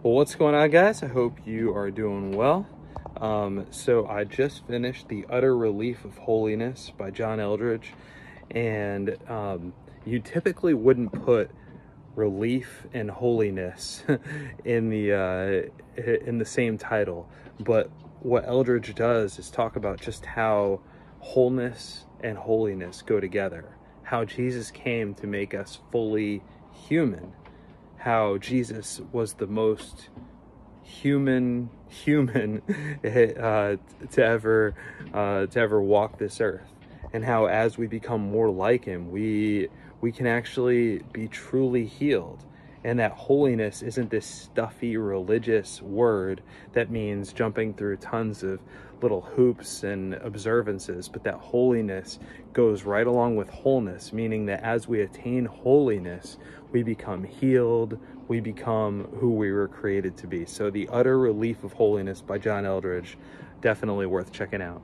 Well, what's going on, guys? I hope you are doing well. Um, so, I just finished The Utter Relief of Holiness by John Eldredge, and um, you typically wouldn't put relief and holiness in the uh, in the same title, but what Eldredge does is talk about just how wholeness and holiness go together, how Jesus came to make us fully human how Jesus was the most human human uh, to ever uh, to ever walk this earth. And how as we become more like him we we can actually be truly healed and that holiness isn't this stuffy religious word that means jumping through tons of little hoops and observances, but that holiness goes right along with wholeness, meaning that as we attain holiness, we become healed, we become who we were created to be. So, The Utter Relief of Holiness by John Eldredge, definitely worth checking out.